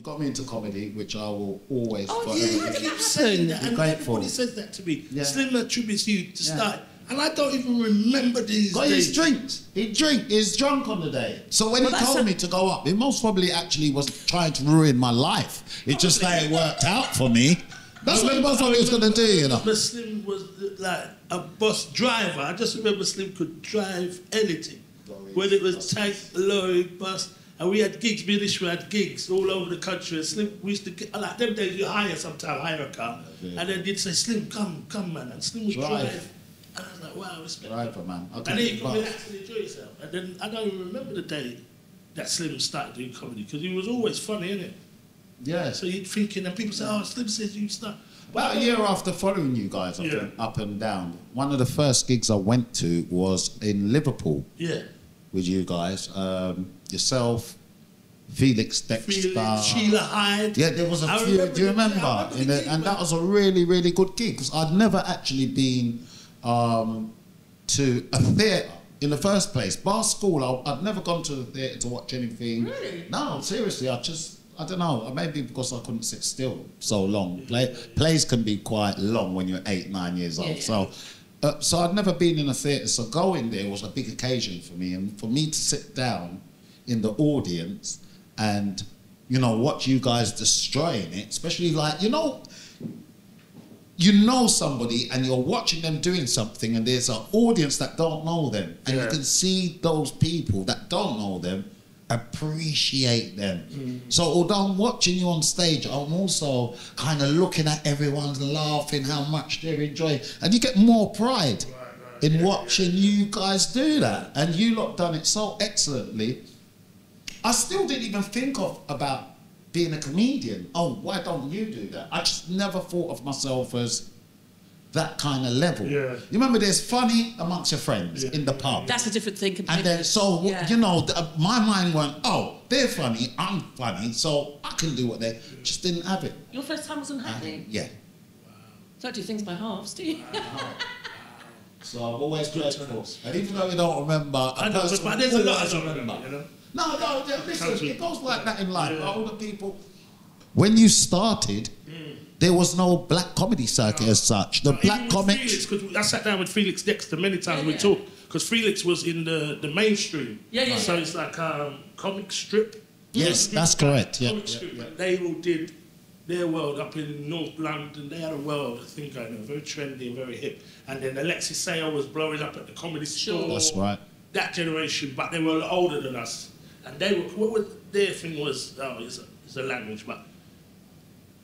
You got me into comedy, which I will always Oh, yeah, be you keep saying that, and grateful. everybody says that to me. Yeah. Slim attributes you to Yeah. start, and I don't even remember these Got days. his drinks. He drink. He's drunk on the day. So when Well, he told a- me to go up, he most probably actually was trying to ruin my life. It just that it worked out for me. That's what he most probably was going to do, you know. But Slim was like a bus driver. I just remember Slim could drive anything, whether it was tank, lorry, bus. And we had gigs, me and Ishmael had gigs all over the country. And Slim, we used to get, like them days you hire sometime, hire a car. And then you'd say, Slim, come, come, man. And Slim would Drive. drive. And I was like, wow, respect. Driver, man. I And then you could relax and enjoy yourself. And then I don't even remember the day that Slim started doing comedy because he was always funny, innit? Yeah. So you'd thinking, and people say, oh, Slim says you start. About a year after following you guys up, Yeah. and, up and down, one of the first gigs I went to was in Liverpool Yeah. With you guys. Um, yourself, Felix Dexter. Felix, Sheila Hyde. Yeah, there was a I few. remember Do you remember? Remember the and that was a really, really good gig because I'd never actually been um, to a theatre in the first place. Bar school, I, I'd never gone to the theatre to watch anything. Really? No, seriously, I just. I don't know. Maybe because I couldn't sit still so long. Play, plays can be quite long when you're eight, nine years old. Yeah. So, uh, so I'd never been in a theatre. So going there was a big occasion for me, and for me to sit down in the audience and you know watch you guys destroying it, especially like you know. You know somebody and you're watching them doing something, and there's an audience that don't know them, and you can see those people that don't know them appreciate them. Mm. So although I'm watching you on stage, I'm also kind of looking at everyone's laughing how much they're enjoying, and you get more pride in watching you guys do that. And you lot done it so excellently. I still didn't even think of about being a comedian. Oh, why don't you do that? I just never thought of myself as that kind of level. Yeah. You remember there's funny amongst your friends Yeah. in the pub. That's a different thing And then, so Yeah. you know, th- my mind went, "Oh, they're funny. I'm funny, so I can do what they." Just didn't have it. Your first time was on Hackney. Yeah. Don't do things by halves, do you? So I'm always grateful. And even though you don't remember, I know, but there's a lot I don't remember, you know. No, no, listen, it goes like that in life. Yeah. Older people. When you started, there was no black comedy circuit as such. The Even black with comics. I sat down with Felix Dexter many times. Yeah, we yeah. talked because Felix was in the, the mainstream. Yeah, yeah, So yeah. it's like um, comic strip. Yes, that's correct, yeah, Comic yeah, strip. yeah. They all did their world up in North London. They had a world, I think I know, very trendy and very hip. And then Alexei Sayle was blowing up at the comedy Sure. store. That's right. That generation, but they were older than us. And they were, what was, their thing was, oh, it's a, it's a language, but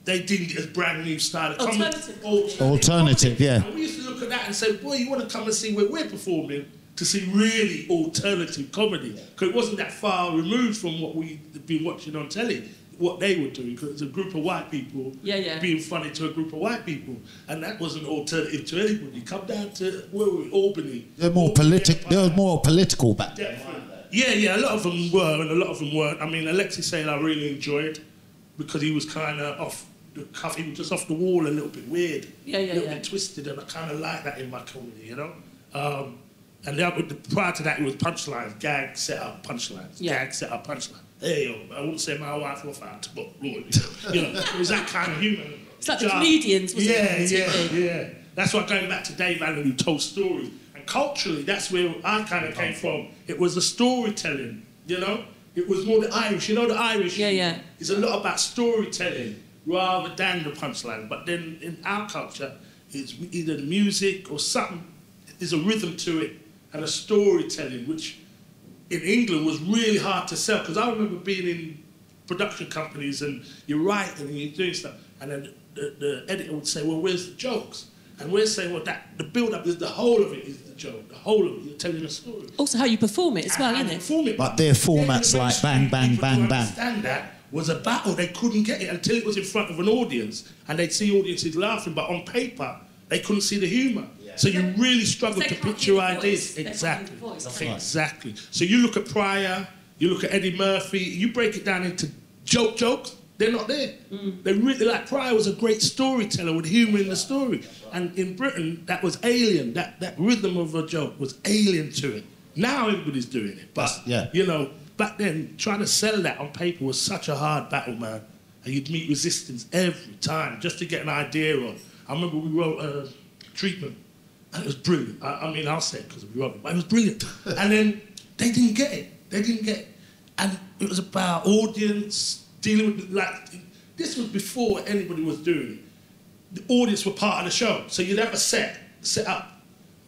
they did it as brand new style of comedy. Alternative. Alternative, yeah. And we used to look at that and say, boy, you want to come and see where we're performing to see really alternative comedy. Because it wasn't that far removed from what we'd been watching on telly, what they were doing, because it's a group of white people Yeah, yeah. being funny to a group of white people. And that wasn't alternative to anybody. Come down to, where were we, Albany. They're more Albany political. They were more political back then. Definitely. Yeah, yeah, a lot of them were, and a lot of them weren't. I mean, Alexei Sayle I really enjoyed it because he was kind of off the was just off the wall a little bit weird, Yeah, yeah, a little yeah. bit twisted, and I kind of like that in my comedy, you know. Um, and then, prior to that, it was punchlines, gag, set up, punchlines, Yeah. gag, set up, punchline. Hey, yo, I wouldn't say my wife or fat, but Lord, you know, it was that kind of humour. It's like the comedians, wasn't yeah, it, on yeah, yeah. That's why going back to Dave Allen who told stories. And culturally, that's where I kind of came from. It was the storytelling, you know? It was more the Irish. You know the Irish? Yeah, yeah. It's a lot about storytelling rather than the punchline. But then in our culture, it's either the music or something. There's a rhythm to it and a storytelling, which in England was really hard to sell. Because I remember being in production companies and you're writing and you're doing stuff, and then the, the editor would say, "Well, where's the jokes?" And we're saying, "Well, that the build-up is the whole of it is the joke. The whole of it, you're telling a story." Also, how you perform it as well, And isn't it? perform it. But their formats Yeah, like bang, bang, people bang, to bang. Understand that was a battle. They couldn't get it until it was in front of an audience, and they'd see audiences laughing. But on paper, they couldn't see the humour. So you really struggle to can't pitch your the voice. ideas. They Exactly. voice. Exactly. So you look at Pryor, you look at Eddie Murphy, you break it down into joke jokes. They're not there. Mm. They really like Pryor was a great storyteller with humour in the story, and in Britain that was alien. That that rhythm of a joke was alien to it. Now everybody's doing it, but yeah. you know back then trying to sell that on paper was such a hard battle, man. and you'd meet resistance every time just to get an idea on. I remember we wrote a treatment, and it was brilliant. I, I mean, I'll say it because we wrote it, but it was brilliant. and then they didn't get it. They didn't get it. And it was about audience, dealing with, like, this was before anybody was doing it the audience were part of the show. So you'd have a set set up,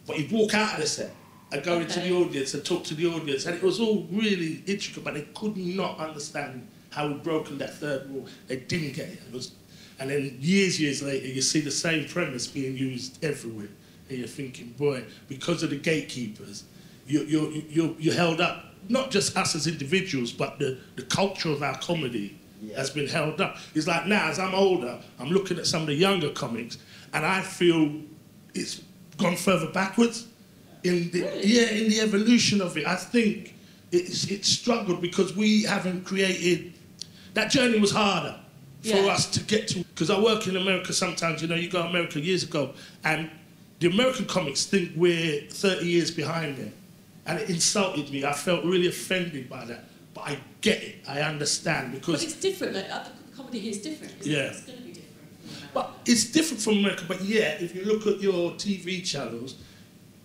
but you'd walk out of the set and go into the audience and talk to the audience. And it was all really intricate, but they could not understand how we'd broken that third wall. They didn't get it. it was, and then years, years later, you see the same premise being used everywhere. And you're thinking, boy, because of the gatekeepers, you, you're, you're, you're held up. Not just us as individuals, but the, the culture of our comedy has been held up. It's like now, as I'm older, I'm looking at some of the younger comics, and I feel it's gone further backwards in the yeah in the evolution of it. I think it's it's struggled because we haven't created that journey was harder for Yeah. us to get to. Because I work in America sometimes. You know, you go to America years ago, and the American comics think we're 30 years behind them, and it insulted me. I felt really offended by that. But I get it. I understand But because it's different. Like, other comedy here is different. Yeah. It's going to be different. But it's different from America. But yeah, if you look at your TV channels,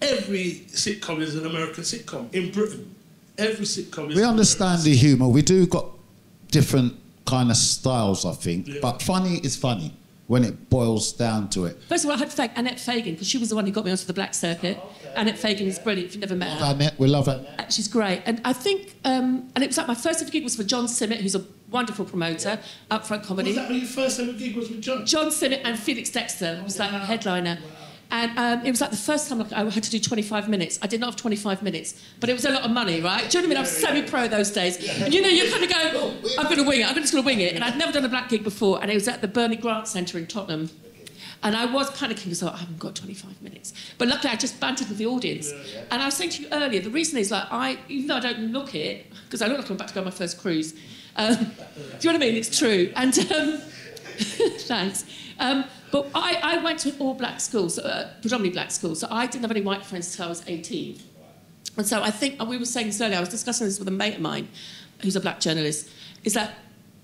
every sitcom is an American sitcom in Britain. Every sitcom is. We an understand the humour. We do got different kind of styles, I think. Yeah. But funny is funny when it boils down to it. First of all, I had to thank Annette Fagan because she was the one who got me onto the black circuit. Annette Fagan is brilliant. If you've never met her, Annette, we love it. Uh, She's great. And I think, um, and it was like my first ever gig was for John Simmit, who's a wonderful promoter, upfront Was comedy. that when your first ever gig was with John? John Simmit and Felix Dexter was like a headliner. And um, it was like the first time I had to do 25 minutes. I did not have 25 minutes, but it was a lot of money, right? Do you know what I mean? I was semi-pro those days. And you know, you kind of go, I'm going to wing it. I'm just going to wing it. And I'd never done a black gig before, and it was at the Bernie Grant Centre in Tottenham. And I was panicking because I I haven't got 25 minutes. But luckily, I just bantered with the audience. And I was saying to you earlier, the reason is like, I, even though I don't look it, because I look like I'm about to go on my first cruise, um, do you know what I mean? It's true. And um, thanks. Um, but I, I went to an all black school, so, uh, predominantly black school, so I didn't have any white friends until I was 18. And so I think, and we were saying this earlier, I was discussing this with a mate of mine who's a black journalist, is that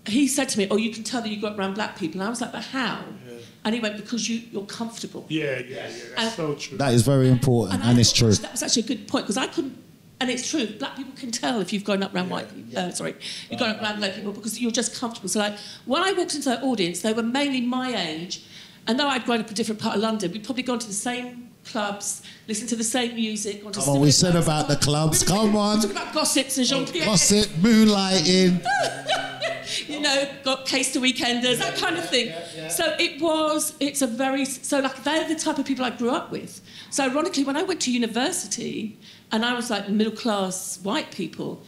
he said to me, Oh, you can tell that you grew up around black people. And I was like, But how? And he went, Because you, you're comfortable. Yeah, yeah, yeah. That's And- so true. That is very important, and, I it's thought, true. gosh, That was actually a good point because I couldn't, and it's true. Black people can tell if you've grown up around white people. Uh, sorry, you've grown up around black people because you're just comfortable. So like when I walked into that audience, they were mainly my age, and though I'd grown up in a different part of London, we'd probably gone to the same clubs, listened to the same music. gone to Come on, we said clubs. about the clubs. We were- Come on. talking about gossips and Jean Pierre. Gossip, moonlighting. you know, got Caister weekenders, that kind of thing. So it was, it's a very, so like they're the type of people I grew up with. So ironically, when I went to university and I was like middle class white people,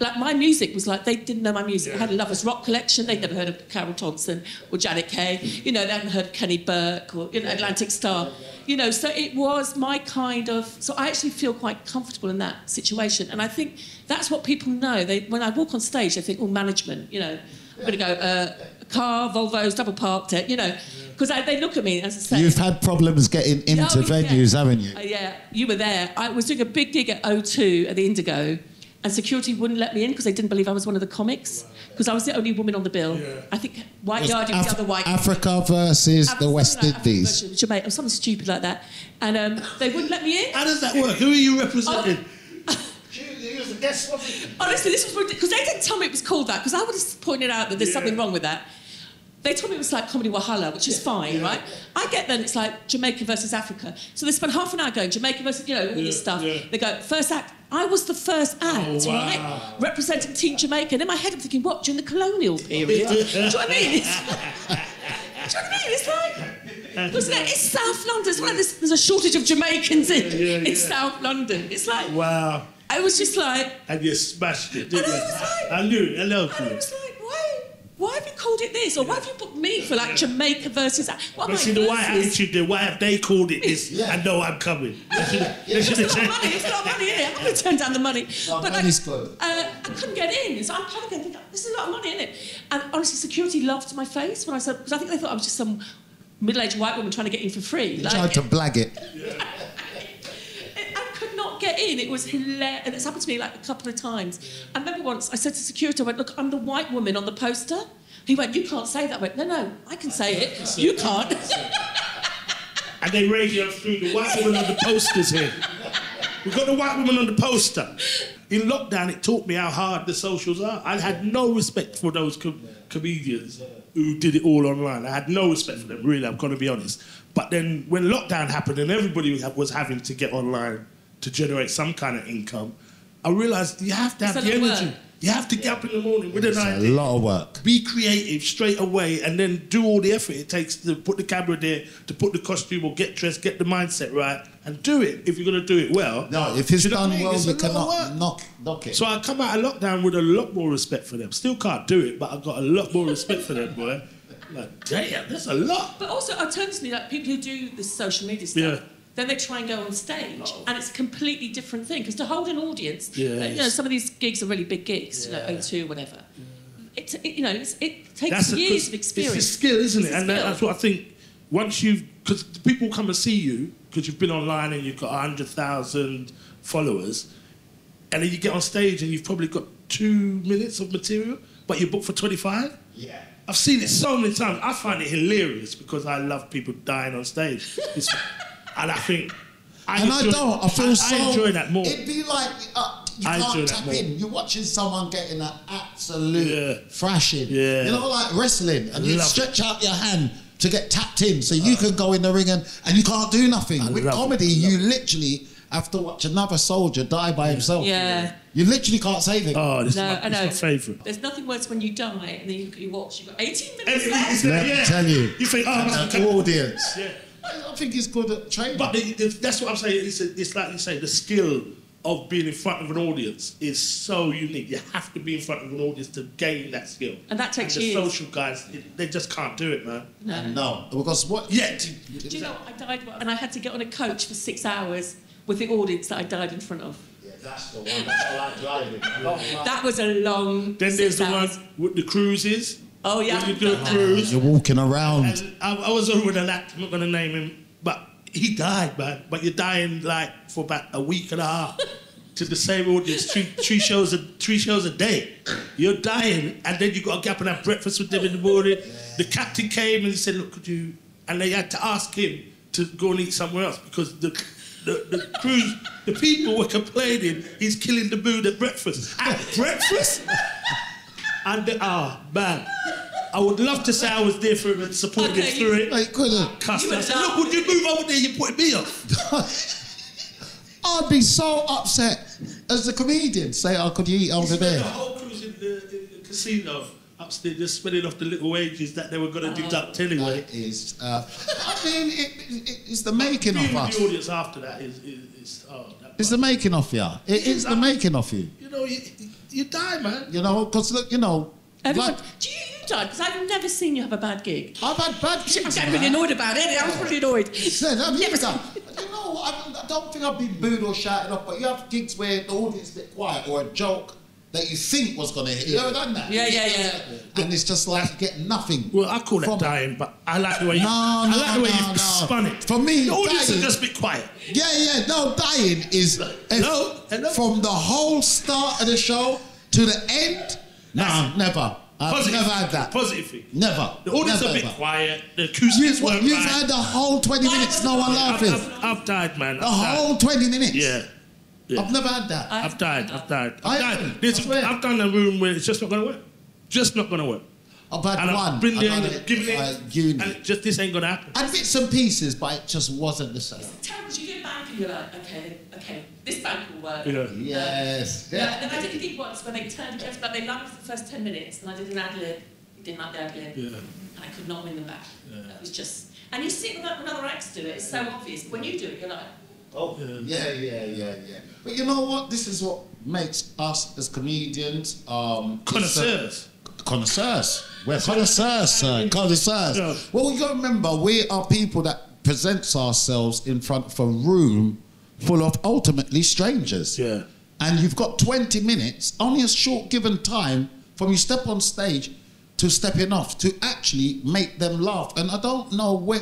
like my music was like they didn't know my music. I had a lovers rock collection. They'd never heard of Carroll Thompson or Janet Kay. You know, they hadn't heard of Keni Burke or you know, Atlantic Starr. You know, so it was my kind of. So I actually feel quite comfortable in that situation, and I think that's what people know. They when I walk on stage, they think, "Oh, management." You know, I'm going to go uh, car, Volvo's, double parked it. You know, because they look at me as I say. You've had problems getting into Oh, yeah. venues, haven't you? Uh, yeah, you were there. I was doing a big gig at O2 at the Indigo, and security wouldn't let me in because they didn't believe I was one of the comics because I was the only woman on the bill. Yeah. I think White It was Yard Af- the other white. Africa versus Af- the West something like Indies. African Jamaica, or something stupid like that, and um, they wouldn't let me in. How does that work? Who are you representing? Honestly, this was because they didn't tell me it was called that because I would have pointed out that there's Yeah. something wrong with that. They told me it was like comedy wahala, which is fine, right? I get then it's like Jamaica versus Africa. So they spent half an hour going Jamaica versus, you know, all Yeah, this stuff. yeah. They go, first act. I was the first oh, act, Oh, wow. right? Representing Team Jamaica. And in my head, I'm thinking, what, during the colonial period? Do you know what I mean? It's, do you know what I mean? It's like, wasn't it? It's South London. It's like there's, there's a shortage of Jamaicans in, Yeah, in yeah. South London. It's like, Wow. I was just like, And you smashed it, didn't And you? I like- I knew it. I loved And I it. was like, why? Why have you called it this? Or why have you booked me for like Jamaica versus? What am But I see, the white attitude, the why have they called it this? I know I'm coming. They should It's a lot of money. It's a lot of money, isn't it? I'm going to turn down the money. No, but like. Uh, I couldn't get in, so I'm panicking. Thinking, this is a lot of money, isn't it? And honestly, security laughed loved my face when I said because I think they thought I was just some middle-aged white woman trying to get in for free. You Like, tried to blag it. I could not get in. It was hilarious. And it's happened to me like a couple of times. I remember once I said to security, I went, look, I'm the white woman on the poster. He went, you can't say that. I went, no, no, I can say it. You can't. And they radioed through the white woman on the posters here. We've got the white woman on the poster. In lockdown, it taught me how hard the socials are. I had no respect for those com- comedians who did it all online. I had no respect for them, really, I'm going to be honest. But then when lockdown happened and everybody was having to get online to generate some kind of income, I realised you have to have It's the energy. work. You have to get up in the morning with an It's a lot of work. be creative straight away and then do all the effort it takes to put the camera there, to put the costume or get dressed, get the mindset right, and do it if you're going to do it well. No, if it's you know what done I mean? well, It's you a lot of cannot knock, knock it. So I come out of lockdown with a lot more respect for them. Still can't do it, but I've got a lot more respect for them, boy. Like, damn, that's a lot. But also, alternatively, like people who do this social media stuff, Yeah. Then they try and go on stage, and it's a completely different thing. Because to hold an audience, Yeah, uh, you know, some of these gigs are really big gigs, you know, O2, whatever. It, it, you know, it's, it takes That's a- years 'cause of experience. It's a skill, isn't It's it? And skill. that's what I think. Once you've, because people come and see you because you've been online and you've got hundred thousand followers, and then you get on stage and you've probably got two minutes of material, but you're booked for twenty-five. yeah. I've seen it so many times. I find it hilarious because I love people dying on stage, It's- and I think. I And I don't. I feel I, so. I enjoy that more. It'd be like uh, you I can't tap in. You're watching someone getting an absolute Yeah. thrashing. Yeah. You know, like wrestling, and you love stretch out your hand to get tapped in, so you can go in the ring and, and you can't do nothing. With comedy, you literally have to watch another soldier die by himself. Yeah. You literally can't save him. oh, this No, is my, I this is know. my favourite. There's nothing worse when you die and then you, you watch, you've got 18 minutes Every- left. it's- Let me yeah. tell you. You think, oh, And that's the audience. Yeah. I think he's good at training. But the, the, that's what I'm saying. It's, a, it's like you say, the skill of being in front of an audience is so unique. You have to be in front of an audience to gain that skill. And that takes the years. social guys, they just can't do it, man. No. no, because what? Yet. Do you know, I died and I had to get on a coach for six hours with the audience that I died in front of. Yeah, that's the one. That's I like driving. I don't That was a long Then there's the hours. one with the cruises. Oh, yeah. You do a uh, cruise. You're walking around. And I, I was over with an actor, I'm not going to name him, but he died, man. But you're dying like for about a week and a half to the same audience, three, three shows a three shows a day. You're dying, and then you got to get up and have breakfast with them in the morning. The captain came and he said, "Look, could you?" And they had to ask him to go and eat somewhere else because the. The, the cruise, the people were complaining he's killing the mood at breakfast. At breakfast? And the, ah, man. I would love to say I was there for him and supported Okay, him through it. They couldn't. Cussed. You I said, look, would you move over there? You're putting me off. I'd be so upset as the comedian. Say, oh, could you eat over there? the whole cruise in the, in the casino upstairs, just spending off the little wages that they were going to deduct anyway. That is, uh, I mean, it, it, it's the making Being of with us. the audience after that is, is, is oh, that It's the making of you. It is the making of you. you know, you, you die, man. You know, because look, you know, Everyone, like, do you, you died? Because I've never seen you have a bad gig. I've had bad gigs. I'm getting really annoyed about it. I was really annoyed. Said, I've Never never done. You know, I, I don't think I've been booed or shouted off, but you have gigs where the audience get quiet or a joke that you think was going to hit. You ever done that? Yeah, yeah, yeah. And it's just like you get nothing. Well, I call it dying, but I like the way you, No, I no, like the way no, you no. spun it. For me, the audience dying- is just be quiet. Yeah, yeah. No, dying is if- Hello? Hello? from the whole start of the show to the end. No, never. I've Positive. never had that. Positive thing. Never. The audience never, a bit ever. quiet. The acoustics You've, weren't you've right. had the whole 20 minutes, no one I've, laughing. I've, I've died, man. I've the died. whole 20 minutes. Yeah. Yeah. I've never had that. I- I've died. I've died. I I've haven't. died. There's- I swear. I've done a room where it's just not going to work. Just not going to work. I've had And one. I've been I there done and it given it, at uni. and it just this ain't going to happen. I had bits and pieces, but it just wasn't the same. Terrible. You do a bank and you're like, okay, okay, this bank will work. You know. Yes. Yeah. And then I did a gig once when they turned just but they loved the first 10 minutes and I did an ad lib. Didn't like the ad lib. Yeah. And I could not win them back. It was just. And you see when other acts do it, it's so obvious. When you do it, you're like, Oh, yeah, yeah, yeah, yeah. But you know what? This is what makes us as comedians um, Connoisseurs. Connoisseurs. We're connoisseurs, sir. Connoisseurs. Yeah. Well, you got to remember, we are people that presents ourselves in front of a room full of ultimately strangers. Yeah. And you've got 20 minutes, only a short given time from you step on stage to stepping off to actually make them laugh. And I don't know where,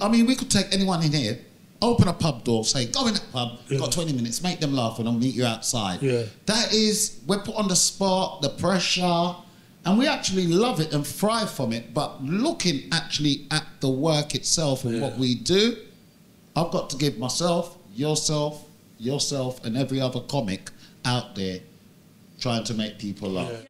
I mean, we could take anyone in here, open a pub door, say, go in that pub, you've got 20 minutes, make them laugh, and I'll meet you outside. Yeah. That is, we're put on the spot, the pressure, And we actually love it and thrive from it. But looking actually at the work itself and what we do, I've got to give myself, yourself, yourself, and every other comic out there trying to make people laugh. Yeah.